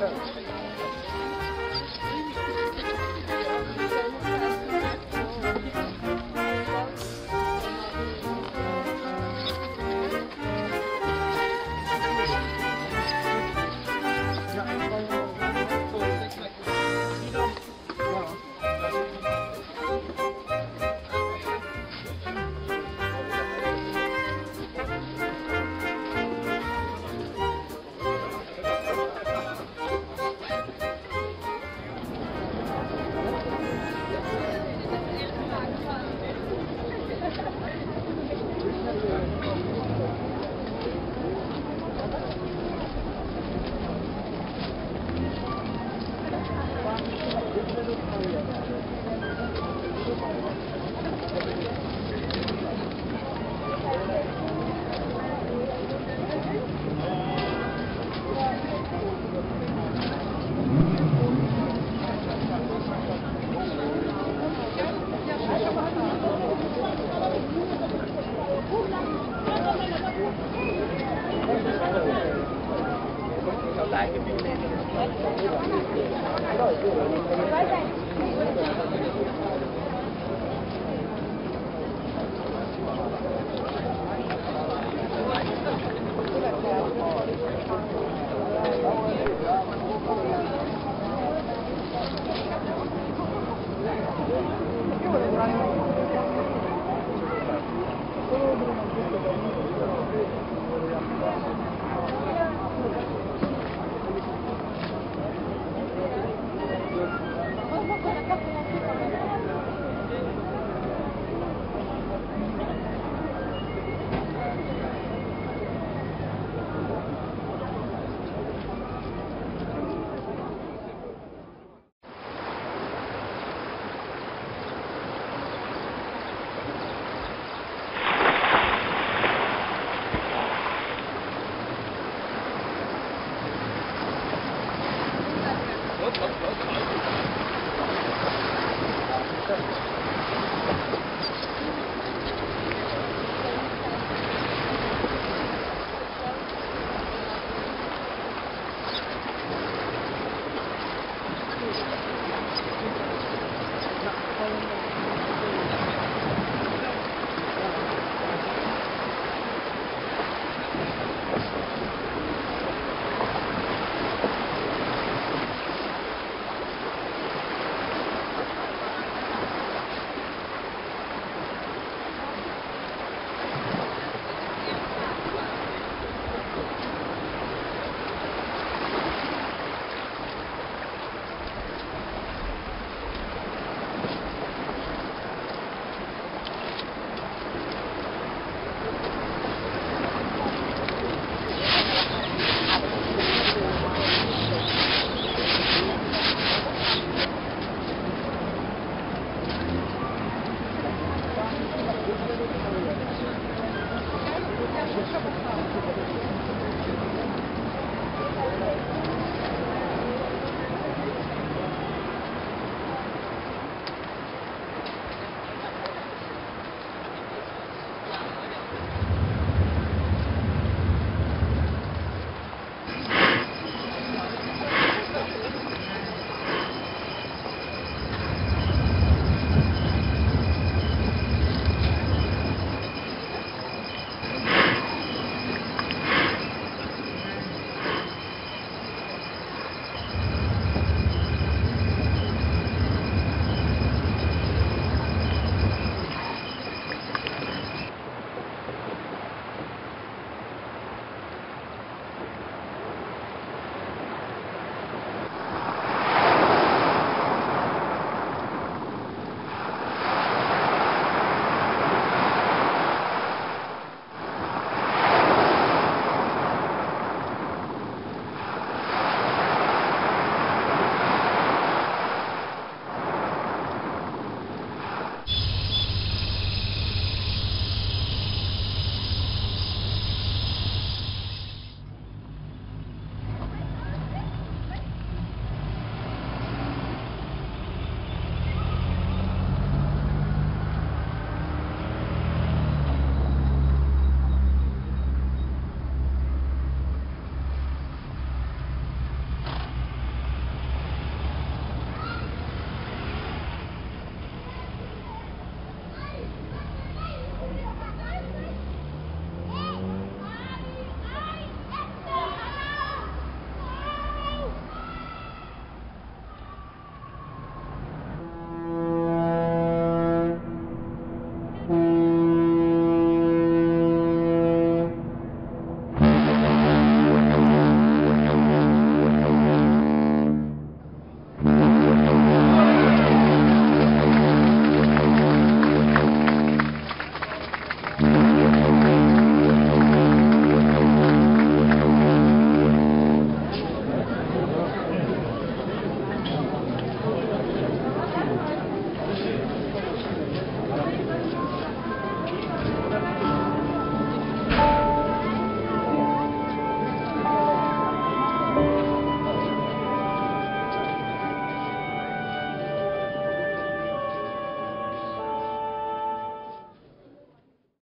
lại